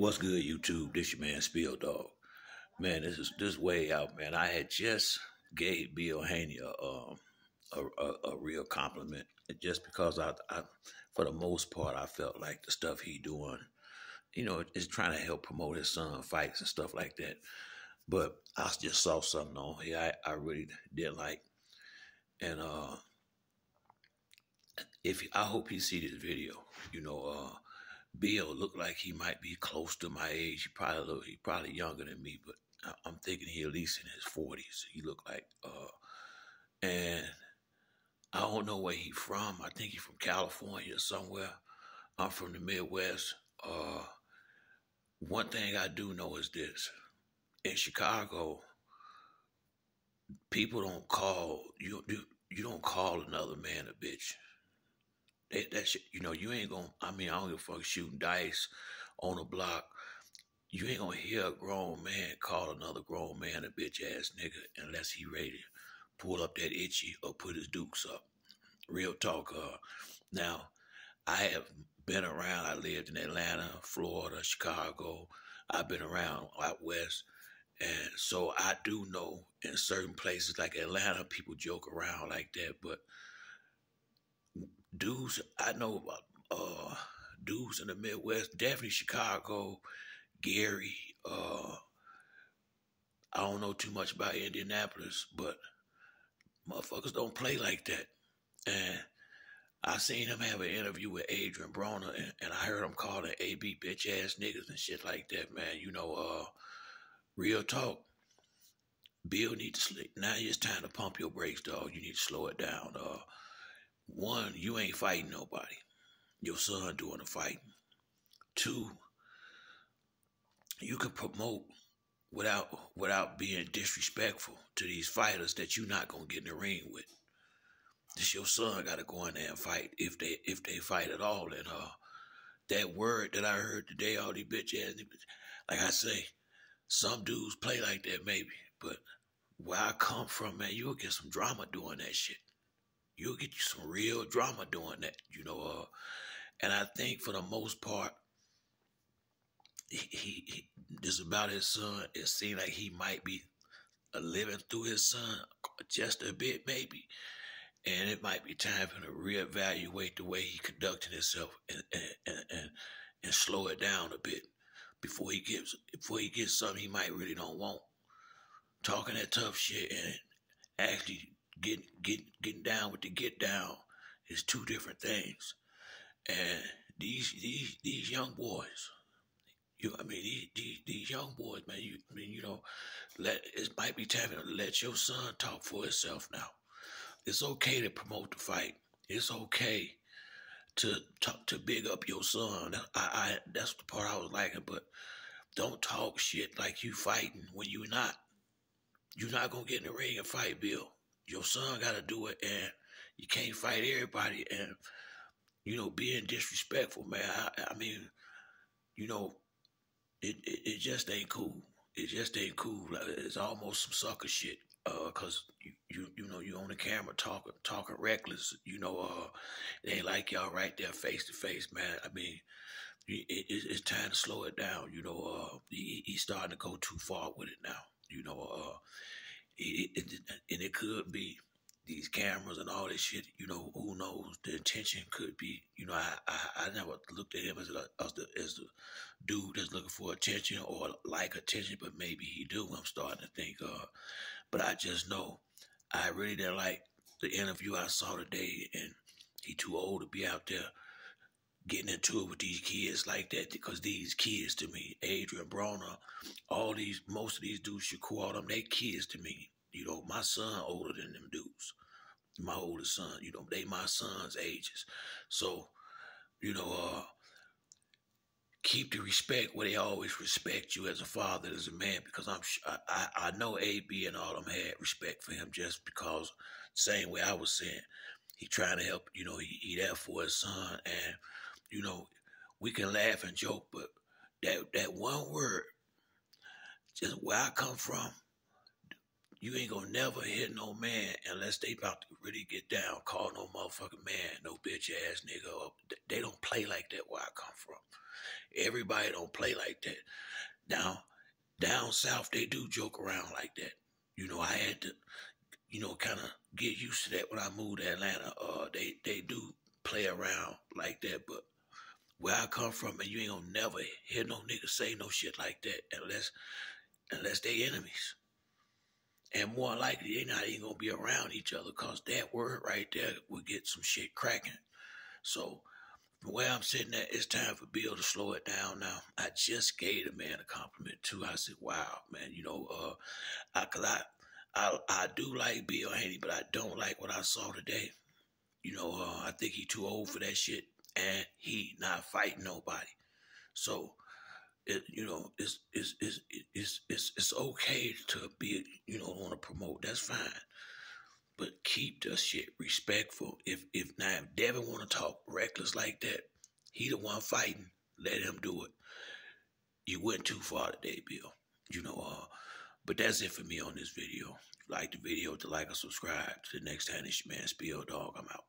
What's good, YouTube? This your man Spill Dog. Man, this is this way out, man. I had just gave Bill Haney a, um, a, a, a real compliment, just because I, I, for the most part, I felt like the stuff he doing, you know, is trying to help promote his son fights and stuff like that. But I just saw something on here I, I really didn't like, and uh, if I hope he see this video, you know, uh Bill looked like he might be close to my age. He probably look, he probably younger than me, but I, am thinking he at least in his forties. He looked like, uh, and I don't know where he from. I think he from California or somewhere. I'm from the Midwest. Uh, one thing I do know is this: in Chicago, people don't call you. You, you don't call another man a bitch that, that shit, you know, you ain't gonna, I mean, I don't give a fuck shooting dice on a block. You ain't gonna hear a grown man call another grown man a bitch ass nigga unless he ready to pull up that itchy or put his dukes up. Real talk. Uh, now, I have been around. I lived in Atlanta, Florida, Chicago. I've been around out west. And so I do know in certain places like Atlanta, people joke around like that. But dudes I know about uh dudes in the Midwest, definitely Chicago, Gary, uh I don't know too much about Indianapolis, but motherfuckers don't play like that. And I seen him have an interview with Adrien Broner, and, and I heard him calling AB bitch ass niggas and shit like that, man. You know, uh, real talk. Bill need to sleep. Now it's time to pump your brakes, dog. You need to slow it down. Uh, one, you ain't fighting nobody. Your son doing the fighting. Two, you can promote without without being disrespectful to these fighters that you're not gonna get in the ring with. This your son gotta go in there and fight if they if they fight at all. And uh that word that I heard today, all these bitch ass like I say, some dudes play like that maybe, but where I come from, man, you'll get some drama doing that shit you'll get you some real drama doing that, you know. Uh, and I think for the most part, he, he, he this about his son. It seemed like he might be living through his son just a bit, maybe. And it might be time for him to reevaluate the way he conducted himself and and, and, and slow it down a bit before he gives before he gets something he might really don't want. Talking that tough shit and actually getting get, getting down with the get down is two different things. And these these these young boys, you I mean these these, these young boys, man, you I mean, you know, let it might be time to let your son talk for himself now. It's okay to promote the fight. It's okay to talk to big up your son. I, I that's the part I was liking, but don't talk shit like you fighting when you're not. You're not gonna get in the ring and fight, Bill your son got to do it, and you can't fight everybody. And you know, being disrespectful, man. I, I mean, you know, it, it, it just ain't cool. It just ain't cool. It's almost some sucker shit. Uh, cause you, you you know you on the camera talking talking reckless. You know, uh, it ain't like y'all right there face to face, man. I mean, it, it, it's time to slow it down. You know, uh, he, he's starting to go too far with it now. You know, uh, it, it, and it could be these cameras and all this shit. You know, who knows? The intention could be. You know, I I, I never looked at him as a, as the as the dude that's looking for attention or like attention, but maybe he do. I'm starting to think. Uh, but I just know I really didn't like the interview I saw today, and he too old to be out there getting into it with these kids like that because these kids to me, Adrien Broner, all these, most of these dudes, Shakur, them, they kids to me. You know, my son older than them dudes. My oldest son, you know, they my son's ages. So, you know, uh, keep the respect where they always respect you as a father, as a man, because I'm I, I know AB and all them had respect for him just because same way I was saying, he trying to help, you know, he, he there for his son and you know, we can laugh and joke, but that that one word, just where I come from, you ain't gonna never hit no man unless they about to really get down, call no motherfucking man, no bitch ass nigga up. They don't play like that where I come from. Everybody don't play like that. Now, down south, they do joke around like that. You know, I had to, you know, kind of get used to that when I moved to Atlanta. Uh, they they do play around like that, but where I come from, and you ain't gonna never hear no nigga say no shit like that unless unless they enemies. And more likely, they not even gonna be around each other because that word right there will get some shit cracking. So, the way I'm sitting at, it's time for Bill to slow it down now. I just gave the man a compliment too. I said, wow, man, you know, uh, I, cause I, I, I do like Bill Haney, but I don't like what I saw today. You know, uh, I think he too old for that shit, and he not fighting nobody. So, it, you know, it's it's it's it's it's okay to be, you know, want to promote. That's fine, but keep the shit respectful. If if now if Devin want to talk reckless like that, he the one fighting. Let him do it. You went too far today, Bill. You know, uh, but that's it for me on this video. Like the video, to like or subscribe. To the next time, it's your man Spill Dog. I'm out.